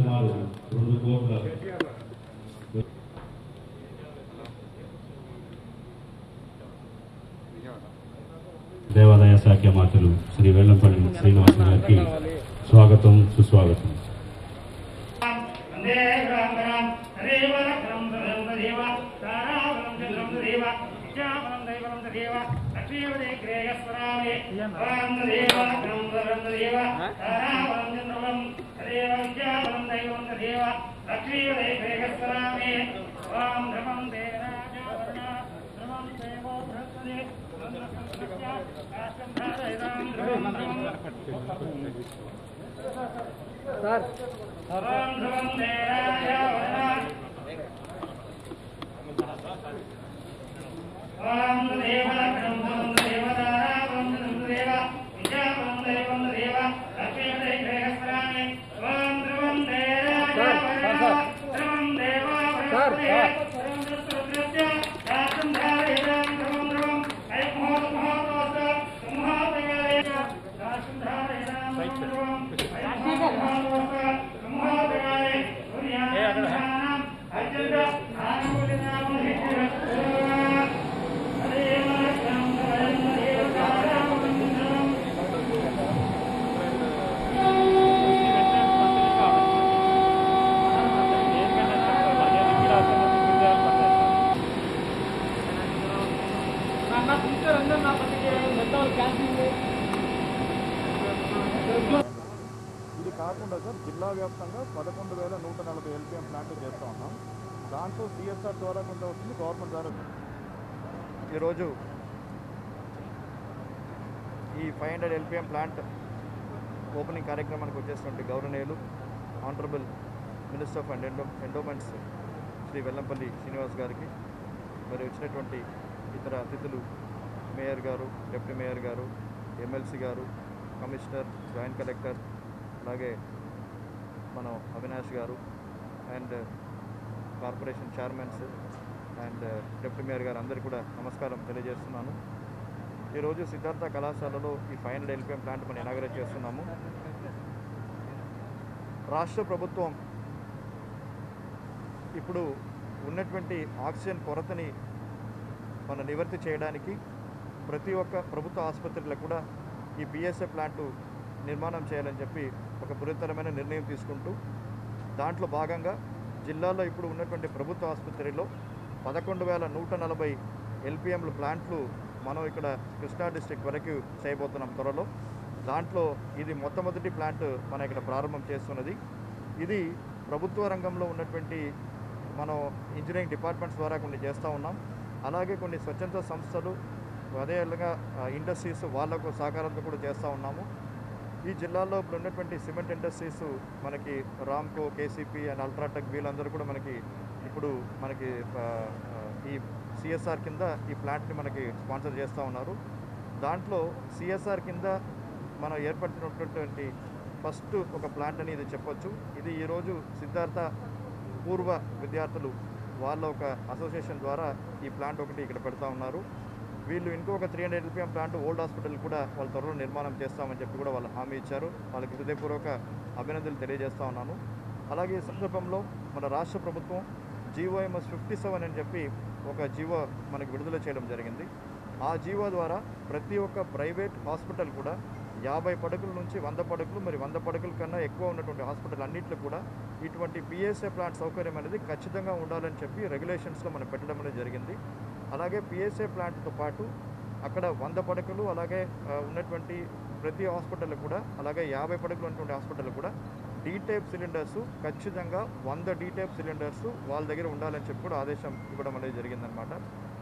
సుమారు రెండు కోట్ల దేవాదాయ శాఖ మాతలు శ్రీ వెల్లంపల్లి శ్రీనివాస గారికి స్వాగతం సుస్వాగతం. దేవ తారావరం చంద్రం దేవ విద్యావరం దైవరం దేవ లక్ష్మీవదే గ్రేయస్వరామే వరం దేవ రక్షం దేవ తారావరం చంద్రం హరేవ విద్యావరం దైవరం దాంట్లో ద్వారా కొంత వస్తుంది గవర్నమెంట్ ద్వారా ఈరోజు ఈ five hundred LPM plant opening కార్యక్రమానికి వచ్చేటువంటి గౌరవనీయులు honourable minister of and endo endowments Shri Vellampalli Srinivas గారికి మరి వచ్చినటువంటి ఇతర అతిథులు మేయర్ గారు డిప్యూటీ మేయర్ గారు ఎమ్మెల్సీ గారు కమిషనర్ జాయింట్ కలెక్టర్ అలాగే మన అవినాష్ గారు and corporation chairmans and deputy mayor గారు అందరికీ కూడా నమస్కారం తెలియజేస్తున్నాను. ఈరోజు సిద్ధార్థ కళాశాలలో ఈ ఫైనల్ ఎల్పిఎం ప్లాంట్ మనం ఇనాగరేట్ చేస్తున్నాము. రాష్ట్ర ప్రభుత్వం ఇప్పుడు ఉన్నటువంటి ఆక్సిజన్ కొరతని మనం నివర్తి చేయడానికి ప్రతి ఒక్క ప్రభుత్వ ఆసుపత్రులకు కూడా ఈ పిఎస్ఏ ప్లాంటు నిర్మాణం చేయాలని చెప్పి ఒక బృహత్తరమైన నిర్ణయం తీసుకుంటూ దాంట్లో భాగంగా జిల్లాలో ఇప్పుడు ఉన్నటువంటి ప్రభుత్వ ఆసుపత్రిలో పదకొండు వేల నూట నలభై ఎల్పిఎంల ప్లాంట్లు మనం ఇక్కడ కృష్ణా డిస్టిక్ వరకు చేయబోతున్నాం త్వరలో. దాంట్లో ఇది మొట్టమొదటి ప్లాంట్ మనం ఇక్కడ ప్రారంభం చేస్తున్నది. ఇది ప్రభుత్వ రంగంలో ఉన్నటువంటి మనం ఇంజనీరింగ్ డిపార్ట్మెంట్స్ ద్వారా కొన్ని చేస్తూ ఉన్నాం. అలాగే కొన్ని స్వచ్ఛంద సంస్థలు అదేవిధంగా ఇండస్ట్రీస్ వాళ్ళకు సహకారంతో కూడా చేస్తూ ఉన్నాము. ఈ జిల్లాలో ఇప్పుడు ఉన్నటువంటి సిమెంట్ ఇండస్ట్రీస్ మనకి రామ్కో కేసీపీ అండ్ అల్ట్రాటెక్ వీళ్ళందరూ కూడా మనకి ఇప్పుడు మనకి ఈ సిఎస్ఆర్ కింద ఈ ప్లాంట్ని మనకి స్పాన్సర్ చేస్తూ ఉన్నారు. దాంట్లో సిఎస్ఆర్ కింద మనం ఏర్పడుతున్నటువంటి ఫస్ట్ ఒక ప్లాంట్ అని ఇది చెప్పొచ్చు. ఇది ఈరోజు సిద్ధార్థ పూర్వ విద్యార్థులు వాళ్ళ ఒక అసోసియేషన్ ద్వారా ఈ ప్లాంట్ ఒకటి ఇక్కడ పెడతా ఉన్నారు. వీళ్ళు ఇంకొక three hundred LPM plant old hospital కూడా వాళ్ళ త్వరలో నిర్మాణం చేస్తామని చెప్పి కూడా వాళ్ళు హామీ ఇచ్చారు. వాళ్ళకి హృదయపూర్వక అభినందనలు తెలియజేస్తా ఉన్నాను. అలాగే ఈ సందర్భంలో మన రాష్ట్ర ప్రభుత్వం జీవోఎంఎస్ ఫిఫ్టీ సెవెన్ అని చెప్పి ఒక జీవో మనకి విడుదల చేయడం జరిగింది. ఆ జీవో ద్వారా ప్రతి ఒక్క ప్రైవేట్ హాస్పిటల్ కూడా యాభై పడకల నుంచి వంద పడకలు మరి వంద పడకల కన్నా ఎక్కువ ఉన్నటువంటి హాస్పిటల్ అన్నింటిలో కూడా ఇటువంటి పిఎస్ఏ ప్లాంట్ సౌకర్యం అనేది ఖచ్చితంగా ఉండాలని చెప్పి రెగ్యులేషన్స్లో మనం పెట్టడం అనేది జరిగింది. అలాగే పిఎస్ఏ ప్లాంట్తో పాటు అక్కడ వంద పడకలు అలాగే ఉన్నటువంటి ప్రతి హాస్పిటల్ కూడా అలాగే యాభై పడకలు ఉన్నటువంటి హాస్పిటల్ కూడా డీ టైప్ సిలిండర్స్ ఖచ్చితంగా వంద డీ టైప్ సిలిండర్స్ వాళ్ళ దగ్గర ఉండాలని చెప్పి కూడా ఆదేశం ఇవ్వడం అనేది జరిగిందనమాట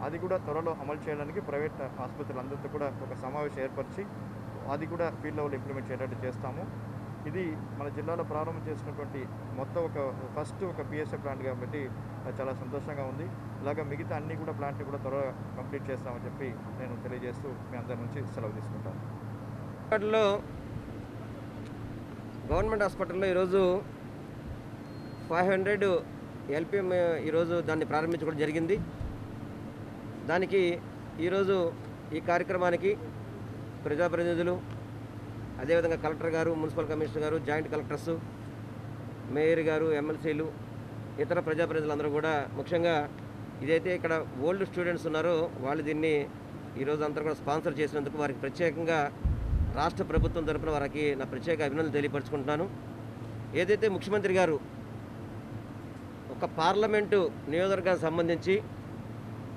అది కూడా త్వరలో అమలు చేయడానికి ప్రైవేట్ ఆసుపత్రులు అందరితో కూడా ఒక సమావేశం ఏర్పరిచి అది కూడా ఫీల్డ్ లెవెల్ ఇంప్లిమెంట్ చేయడానికి చేస్తాము. ఇది మన జిల్లాలో ప్రారంభం చేసినటువంటి మొత్తం ఒక ఫస్ట్ ఒక పిఎస్ఏ ప్లాంట్ కాబట్టి అది చాలా సంతోషంగా ఉంది. ఇలాగ మిగతా అన్ని కూడా ప్లాంట్ని కూడా త్వరగా కంప్లీట్ చేస్తామని చెప్పి నేను తెలియజేస్తూ మీ అందరి నుంచి సెలవు తీసుకుంటాను. హాస్పిటల్లో గవర్నమెంట్ హాస్పిటల్లో ఈరోజు ఫైవ్ హండ్రెడ్ ఎల్పిఎం ఈరోజు దాన్ని ప్రారంభించుకోవడం జరిగింది. దానికి ఈరోజు ఈ కార్యక్రమానికి ప్రజాప్రతినిధులు అదేవిధంగా కలెక్టర్ గారు మున్సిపల్ కమిషనర్ గారు జాయింట్ కలెక్టర్స్ మేయర్ గారు ఎమ్మెల్సీలు ఇతర ప్రజాప్రతినిధులందరూ కూడా ముఖ్యంగా ఇదైతే ఇక్కడ ఓల్డ్ స్టూడెంట్స్ ఉన్నారో వాళ్ళు దీన్ని ఈరోజు అంతా కూడా స్పాన్సర్ చేసినందుకు వారికి ప్రత్యేకంగా రాష్ట్ర ప్రభుత్వం తరపున వారికి నా ప్రత్యేక అభినందనలు తెలియపరచుకుంటున్నాను. ఏదైతే ముఖ్యమంత్రి గారు ఒక పార్లమెంటు నియోజకవర్గానికి సంబంధించి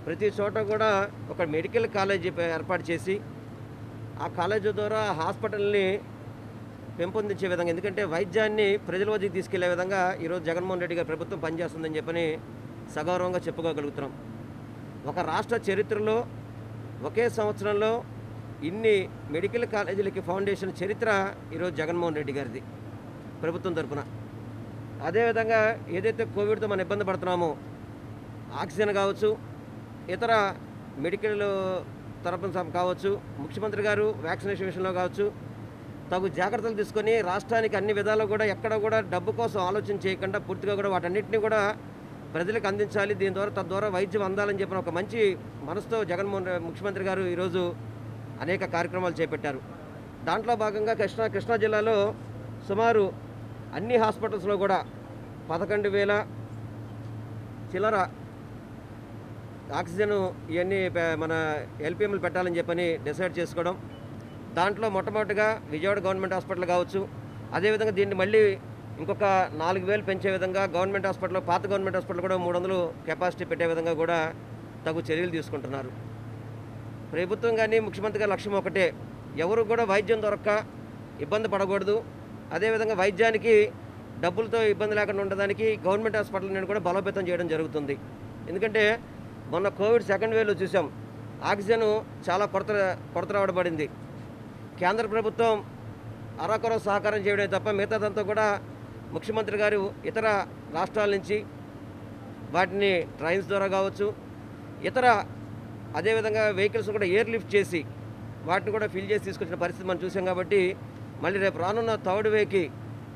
ప్రతి చోట కూడా ఒక మెడికల్ కాలేజీ ఏర్పాటు చేసి ఆ కాలేజీ ద్వారా హాస్పిటల్ని పెంపొందించే విధంగా ఎందుకంటే వైద్యాన్ని ప్రజల వద్దకు తీసుకెళ్ళే విధంగా ఈరోజు జగన్మోహన్ రెడ్డి గారి ప్రభుత్వం పనిచేస్తుందని చెప్పని సగౌరవంగా చెప్పుకోగలుగుతున్నాం. ఒక రాష్ట్ర చరిత్రలో ఒకే సంవత్సరంలో ఇన్ని మెడికల్ కాలేజీలకి ఫౌండేషన్ చరిత్ర ఈరోజు జగన్మోహన్ రెడ్డి గారిది ప్రభుత్వం తరఫున అదేవిధంగా ఏదైతే కోవిడ్తో మనం ఇబ్బంది పడుతున్నామో ఆక్సిజన్ కావచ్చు ఇతర మెడికల్ తరపున కావచ్చు ముఖ్యమంత్రి గారు వ్యాక్సినేషన్ విషయంలో కావచ్చు తగు జాగ్రత్తలు తీసుకొని రాష్ట్రానికి అన్ని విధాలు కూడా ఎక్కడ కూడా డబ్బు కోసం ఆలోచన చేయకుండా పూర్తిగా కూడా వాటన్నిటిని కూడా ప్రజలకు అందించాలి. దీని ద్వారా తద్వారా వైద్యం అందాలని చెప్పిన ఒక మంచి మనసుతో జగన్మోహన్ ముఖ్యమంత్రి గారు ఈరోజు అనేక కార్యక్రమాలు చేపట్టారు. దాంట్లో భాగంగా కృష్ణా కృష్ణా జిల్లాలో సుమారు అన్ని హాస్పిటల్స్లో కూడా పదకొండు వేల చిల్లర ఆక్సిజన్ ఇవన్నీ మన ఎల్పిఎంలు పెట్టాలని చెప్పని డిసైడ్ చేసుకోవడం. దాంట్లో మొట్టమొదటిగా విజయవాడ గవర్నమెంట్ హాస్పిటల్ కావచ్చు. అదేవిధంగా దీన్ని మళ్ళీ ఇంకొక నాలుగు వేలు పెంచే విధంగా గవర్నమెంట్ హాస్పిటల్ పాత గవర్నమెంట్ హాస్పిటల్ కూడా మూడు వందలు కెపాసిటీ పెట్టే విధంగా కూడా తగు చర్యలు తీసుకుంటున్నారు. ప్రభుత్వం కానీ ముఖ్యమంత్రి గారి లక్ష్యం ఒకటే. ఎవరు కూడా వైద్యం దొరక్క ఇబ్బంది పడకూడదు. అదేవిధంగా వైద్యానికి డబ్బులతో ఇబ్బంది లేకుండా ఉండడానికి గవర్నమెంట్ హాస్పిటల్ నేను కూడా బలోపేతం చేయడం జరుగుతుంది. ఎందుకంటే మొన్న కోవిడ్ సెకండ్ వేవ్లో చూసాం. ఆక్సిజన్ చాలా కొరత కొరత రావడబడింది కేంద్ర ప్రభుత్వం అరాకొర సహకారం చేయడమే తప్ప మిగతాదంతా కూడా ముఖ్యమంత్రి గారు ఇతర రాష్ట్రాల నుంచి వాటిని ట్రైన్స్ ద్వారా కావచ్చు ఇతర అదేవిధంగా వెహికల్స్ కూడా ఎయిర్ లిఫ్ట్ చేసి వాటిని కూడా ఫిల్ చేసి తీసుకొచ్చిన పరిస్థితి మనం చూసాం కాబట్టి మళ్ళీ రేపు రానున్న థర్డ్ వేకి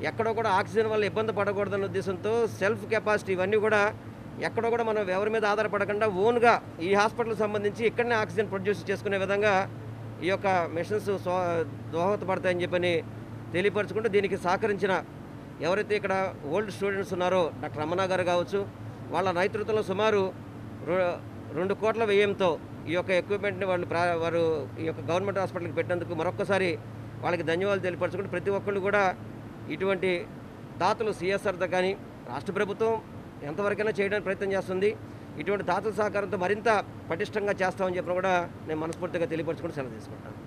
ఎక్కడో కూడా ఆక్సిజన్ వల్ల ఇబ్బంది పడకూడదన్న ఉద్దేశంతో సెల్ఫ్ కెపాసిటీ ఇవన్నీ కూడా ఎక్కడో కూడా మనం ఎవరి మీద ఆధారపడకుండా ఓన్గా ఈ హాస్పిటల్కి సంబంధించి ఇక్కడనే ఆక్సిజన్ ప్రొడ్యూస్ చేసుకునే విధంగా ఈ యొక్క మిషన్స్ సో దోహదపడతాయని చెప్పని తెలియపరచుకుంటూ దీనికి సహకరించిన ఎవరైతే ఇక్కడ ఓల్డ్ స్టూడెంట్స్ ఉన్నారో డాక్టర్ రమణ గారు కావచ్చు వాళ్ళ నేతృత్వంలో సుమారు రెండు కోట్ల వ్యయంతో ఈ యొక్క ఎక్విప్మెంట్ని వాళ్ళు ప్రా వారు ఈ యొక్క గవర్నమెంట్ హాస్పిటల్కి పెట్టినందుకు మరొకసారి వాళ్ళకి ధన్యవాదాలు తెలియపరచుకుంటూ ప్రతి ఒక్కళ్ళు కూడా ఇటువంటి దాతలు సిఎస్ఆర్తో కానీ రాష్ట్ర ప్రభుత్వం ఎంతవరకైనా చేయడానికి ప్రయత్నం చేస్తుంది. ఇటువంటి దాతల సహకారంతో మరింత పటిష్టంగా చేస్తామని చెప్పిన కూడా నేను మనస్ఫూర్తిగా తెలియపరచుకుని సెలవు తీసుకుంటాను.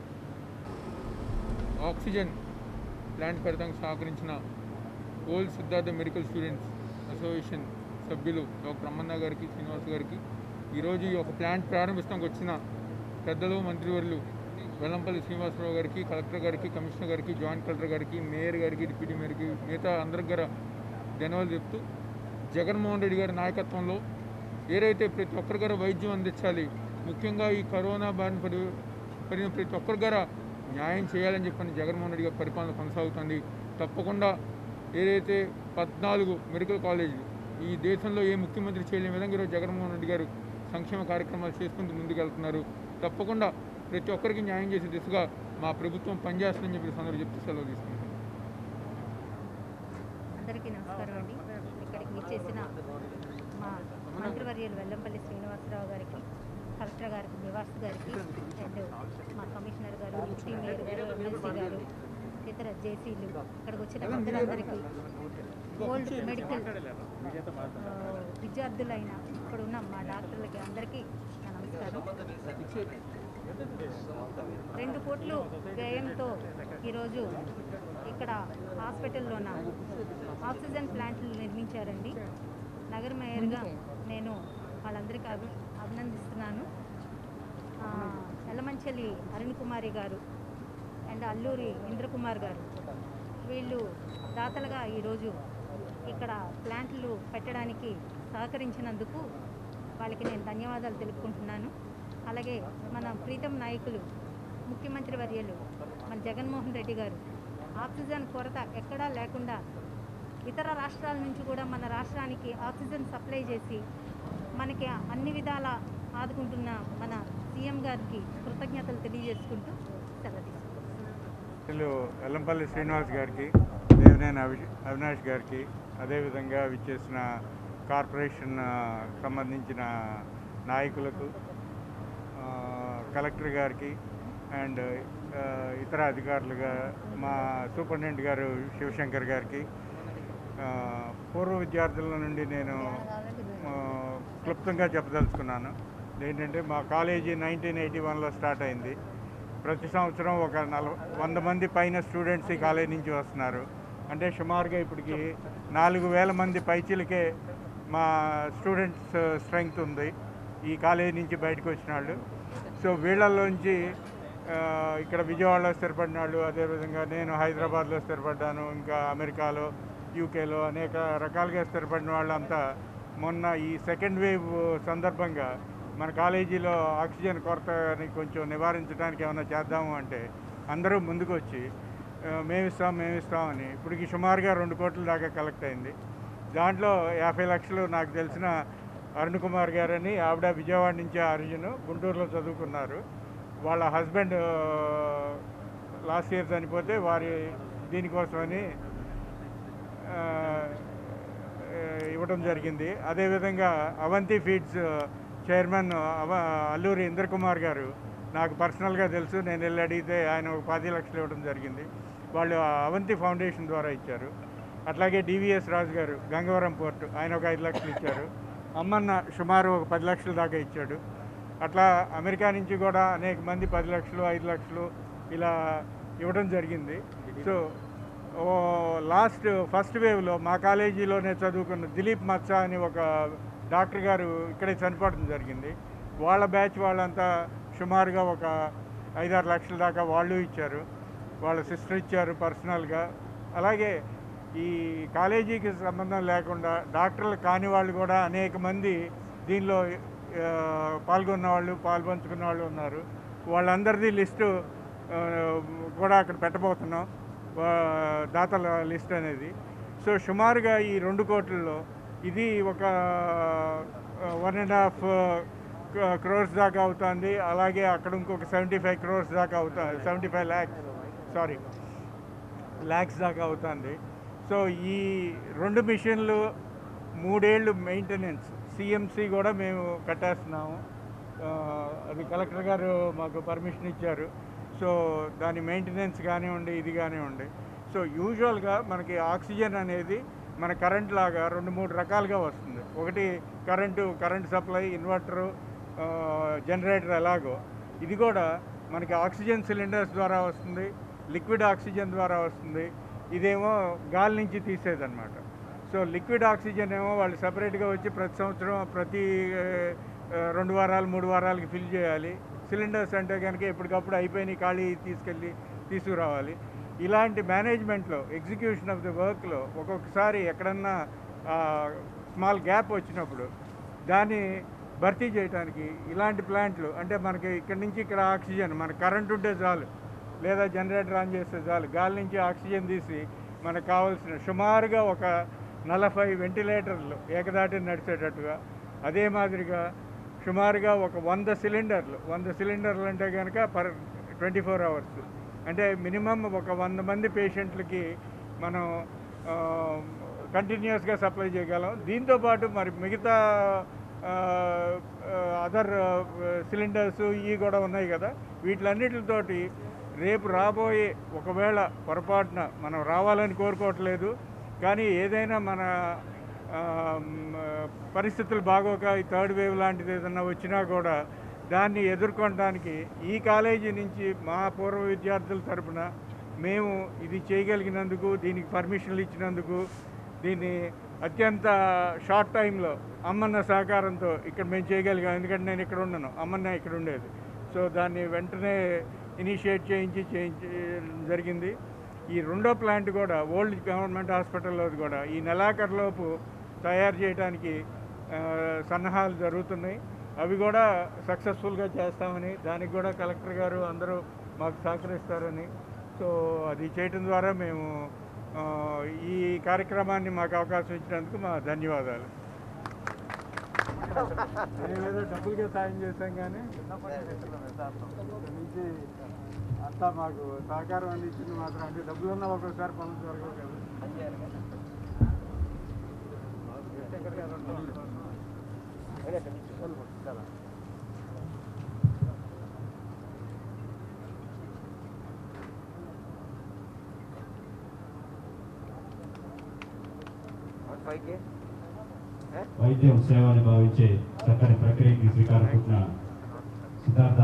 ఆక్సిజన్ ప్లాంట్ పరితం సహకరించిన old Siddhartha medical students association సభ్యులు డాక్టర్ అమ్మన్న గారికి శ్రీనివాస్ గారికి ఈరోజు ఈ ఒక ప్లాంట్ ప్రారంభిస్తానికి వచ్చిన పెద్దలు మంత్రివర్యులు వెల్లంపల్లి శ్రీనివాసరావు గారికి కలెక్టర్ గారికి కమిషనర్ గారికి జాయింట్ కలెక్టర్ గారికి మేయర్ గారికి డిప్యూటీ మేయర్కి మిగతా అందరికి గారు ధన్యవాదాలు చెప్తూ జగన్మోహన్ రెడ్డి గారి నాయకత్వంలో ఏదైతే ప్రతి ఒక్కరి గారు వైద్యం అందించాలి ముఖ్యంగా ఈ కరోనా బారిన పడి పడిన ప్రతి ఒక్కరి గారు న్యాయం చేయాలని చెప్పని జగన్మోహన్ రెడ్డి గారి పరిపాలన కొనసాగుతుంది. తప్పకుండా ఏదైతే పద్నాలుగు మెడికల్ కాలేజీలు ఈ దేశంలో ఏ ముఖ్యమంత్రి చేయలేని విధంగా ఈరోజు జగన్మోహన్ రెడ్డి గారు సంక్షేమ కార్యక్రమాలు చేసుకుంటూ ముందుకెళ్తున్నారు. తప్పకుండా ప్రతి ఒక్కరికి న్యాయం చేసే దిశగా మా ప్రభుత్వం పనిచేస్తుందని చెప్పి సందర్భం చెప్తూ సెలవు తీసుకుంటున్నాను. అందరికీ నమస్కారం అండి. చేసిన మా మంత్రివర్యులు వెల్లంపల్లి శ్రీనివాసరావు గారికి కలెక్టర్ గారికి నివాస్ గారికి అండ్ మా కమిషనర్ గారు డిప్యూటీ మేయర్ గారు ఎమ్మెల్సీ గారు ఇతర జేసీలు ఇక్కడికి వచ్చిన అందరందరికీ ఓల్డ్ మెడికల్ విద్యార్థులైన ఇక్కడ ఉన్న మా డాక్టర్లకి అందరికీ నా నమస్కారం. రెండు కోట్లు వ్యయంతో ఈరోజు ఇక్కడ హాస్పిటల్లోన ఆక్సిజన్ ప్లాంట్లు నిర్మించారండి. నగర మేయర్గా నేను వాళ్ళందరికీ అభి అభినందిస్తున్నాను. ఎల్లమంచలి అరుణ్ కుమారి గారు అండ్ అల్లూరి ఇంద్రకుమార్ గారు. వీళ్ళు దాతలుగా ఈరోజు ఇక్కడ ప్లాంట్లు పెట్టడానికి సహకరించినందుకు వాళ్ళకి నేను ధన్యవాదాలు తెలుపుకుంటున్నాను. అలాగే మన ప్రీతం నాయకులు ముఖ్యమంత్రి వర్యలు మన జగన్మోహన్ రెడ్డి గారు ఆక్సిజన్ కొరత ఎక్కడా లేకుండా ఇతర రాష్ట్రాల నుంచి కూడా మన రాష్ట్రానికి ఆక్సిజన్ సప్లై చేసి మనకి అన్ని విధాల ఆదుకుంటున్న మన సీఎం గారికి కృతజ్ఞతలు తెలియజేసుకుంటూ సెలవు ఎల్లంపల్లి వీళ్ళు శ్రీనివాస్ గారికి దేవినేని అవి అవినాష్ గారికి అదేవిధంగా విచ్చేసిన కార్పొరేషన్ సంబంధించిన నాయకులకు కలెక్టర్ గారికి అండ్ ఇతర అధికారులుగా మా సూపరింటెండెంట్ గారు శివశంకర్ గారికి పూర్వ విద్యార్థుల నుండి నేను క్లుప్తంగా చెప్పదలుచుకున్నాను. ఏంటంటే మా కాలేజీ నైన్టీన్ ఎయిటీ వన్లో స్టార్ట్ అయింది. ప్రతి సంవత్సరం ఒక నలభై వంద మంది పైన స్టూడెంట్స్ ఈ కాలేజీ నుంచి వస్తున్నారు. అంటే సుమారుగా ఇప్పటికి నాలుగు వేల మంది పైచీలకే మా స్టూడెంట్స్ స్ట్రెంగ్త్ ఉంది. ఈ కాలేజీ నుంచి బయటకు వచ్చిన వాళ్ళు. సో వీళ్ళల్లోంచి ఇక్కడ విజయవాడలో స్థిరపడిన వాళ్ళు అదేవిధంగా నేను హైదరాబాద్లో స్థిరపడ్డాను ఇంకా అమెరికాలో యూకేలో అనేక రకాలుగా స్థిరపడిన వాళ్ళంతా మొన్న ఈ సెకండ్ వేవ్ సందర్భంగా మన కాలేజీలో ఆక్సిజన్ కొరతని కొంచెం నివారించడానికి ఏమైనా చేద్దాము అంటే అందరూ ముందుకు వచ్చి మేమిస్తాం మేమిస్తామని ఇప్పటికి సుమారుగా రెండు కోట్ల దాకా కలెక్ట్ అయింది. దాంట్లో యాభై లక్షలు నాకు తెలిసిన అరుణ్ కుమార్ గారని ఆవిడ విజయవాడ నుంచి అర్జున్ గుంటూరులో చదువుకున్నారు. వాళ్ళ హస్బెండ్ లాస్ట్ ఇయర్ చనిపోతే వారి దీనికోసమని ఇవ్వడం జరిగింది. అదేవిధంగా అవంతి ఫీడ్స్ చైర్మన్ అవ అల్లూరి ఇందర్ కుమార్ గారు నాకు పర్సనల్గా తెలుసు నేను వెళ్ళి అడిగితే ఆయన ఒక పది లక్షలు ఇవ్వడం జరిగింది. వాళ్ళు అవంతి ఫౌండేషన్ ద్వారా ఇచ్చారు. అట్లాగే డివిఎస్ రాజు గారు గంగవరం పోర్టు ఆయన ఒక ఐదు లక్షలు ఇచ్చారు. అమ్మన్న సుమారు ఒక పది లక్షల దాకా ఇచ్చాడు. అట్లా అమెరికా నుంచి కూడా అనేక మంది పది లక్షలు ఐదు లక్షలు ఇలా ఇవ్వడం జరిగింది. సో లాస్ట్ ఫస్ట్ వేవ్లో మా కాలేజీలోనే చదువుకున్న దిలీప్ మత్సా అని ఒక డాక్టర్ గారు ఇక్కడే చనిపోవడం జరిగింది. వాళ్ళ బ్యాచ్ వాళ్ళంతా సుమారుగా ఒక ఐదారు లక్షల దాకా వాళ్ళు ఇచ్చారు. వాళ్ళ సిస్టర్ ఇచ్చారు పర్సనల్గా. అలాగే ఈ కాలేజీకి సంబంధం లేకుండా డాక్టర్లు కాని వాళ్ళు కూడా అనేక మంది దీనిలో పాల్గొన్న వాళ్ళు పాల్పంచుకున్న వాళ్ళు ఉన్నారు. వాళ్ళందరిది లిస్టు కూడా అక్కడ పెట్టబోతున్నాం. దాతల లిస్ట్ అనేది. సో సుమారుగా ఈ రెండు కోట్లలో ఇది ఒక వన్ అండ్ హాఫ్ క్రోర్స్ దాకా అవుతుంది. అలాగే అక్కడ ఇంకొక సెవెంటీ ఫైవ్ క్రోర్స్ దాకా అవుతుంది seventy five lakhs sorry lakhs దాకా అవుతుంది. సో ఈ రెండు మిషన్లు మూడేళ్ళు మెయింటెనెన్స్ సిఎంసి కూడా మేము కట్టేస్తున్నాము. అది కలెక్టర్ గారు మాకు పర్మిషన్ ఇచ్చారు. సో దాని మెయింటెనెన్స్ కానివ్వండి ఇది కానివ్వండి. సో యూజువల్గా మనకి ఆక్సిజన్ అనేది మన కరెంట్ లాగా రెండు మూడు రకాలుగా వస్తుంది. ఒకటి current current supply inverter generator ఎలాగో. ఇది కూడా మనకి ఆక్సిజన్ సిలిండర్స్ ద్వారా వస్తుంది లిక్విడ్ ఆక్సిజన్ ద్వారా వస్తుంది. ఇదేమో గాలి నుంచి తీసేదన్నమాట. సో లిక్విడ్ ఆక్సిజన్ ఏమో వాళ్ళు సపరేట్గా వచ్చి ప్రతి సంవత్సరం ప్రతి రెండు వారాలు మూడు వారాలకి ఫిల్ చేయాలి. సిలిండర్స్ అంటే కనుక ఎప్పటికప్పుడు అయిపోయినాయి ఖాళీ తీసుకెళ్ళి తీసుకురావాలి. ఇలాంటి మేనేజ్మెంట్లో ఎగ్జిక్యూషన్ ఆఫ్ ది వర్క్లో ఒక్కొక్కసారి ఎక్కడన్నా స్మాల్ గ్యాప్ వచ్చినప్పుడు దాన్ని భర్తీ చేయడానికి ఇలాంటి ప్లాంట్లు అంటే మనకి ఇక్కడి నుంచి ఇక్కడ ఆక్సిజన్ మన కరెంట్ ఉంటే చాలు లేదా జనరేటర్ ఆన్ చేస్తే చాలు గాలి నుంచి ఆక్సిజన్ తీసి మనకు కావాల్సిన సుమారుగా ఒక నలభై వెంటిలేటర్లు ఏకదాటి నడిచేటట్టుగా. అదే మాదిరిగా సుమారుగా ఒక వంద సిలిండర్లు వంద సిలిండర్లు అంటే కనుక పర్ ట్వంటీ ఫోర్ అవర్స్. అంటే మినిమం ఒక వంద మంది పేషెంట్లకి మనం కంటిన్యూస్గా సప్లై చేయగలం. దీంతోపాటు మరి మిగతా అదర్ సిలిండర్స్ ఇవి కూడా ఉన్నాయి కదా. వీటిలన్నిటితోటి రేపు రాబోయే ఒకవేళ పొరపాటున మనం రావాలని కోరుకోవట్లేదు. కానీ ఏదైనా మన పరిస్థితులు బాగోక ఈ థర్డ్ వేవ్ లాంటిది ఏదన్నా వచ్చినా కూడా దాన్ని ఎదుర్కొనడానికి ఈ కాలేజీ నుంచి మా పూర్వ విద్యార్థుల తరపున మేము ఇది చేయగలిగినందుకు దీనికి పర్మిషన్లు ఇచ్చినందుకు దీన్ని అత్యంత షార్ట్ టైంలో అమ్మన్న సహకారంతో ఇక్కడ మేము చేయగలిగాం. ఎందుకంటే నేను ఇక్కడ ఉన్నాను. అమ్మన్న ఇక్కడ ఉండేది. సో దాన్ని వెంటనే ఇనిషియేట్ చేయించి చేయించి జరిగింది. ఈ రెండో ప్లాంట్ కూడా ఓల్డ్ గవర్నమెంట్ హాస్పిటల్లో కూడా ఈ నెలాఖరులోపు తయారు చేయడానికి సన్నాహాలు జరుగుతున్నాయి. అవి కూడా సక్సెస్ఫుల్గా చేస్తామని దానికి కూడా కలెక్టర్ గారు అందరూ మాకు సహకరిస్తారని. సో అది చేయటం ద్వారా మేము ఈ కార్యక్రమాన్ని మాకు అవకాశం ఇచ్చినందుకు మా ధన్యవాదాలు. మేమేదో డబ్బులకే సాయం చేశాం కానీ నుంచి అంతా మాకు సహకారం అందించింది మాత్రం అంటే డబ్బులున్నా ఒక్కొక్కసారి పనులు జరగవు కదా. పైకి వైద్యం సేవ అని భావించే చక్కని ప్రక్రియకి శ్రీకారం చుట్టిన సిద్ధార్థ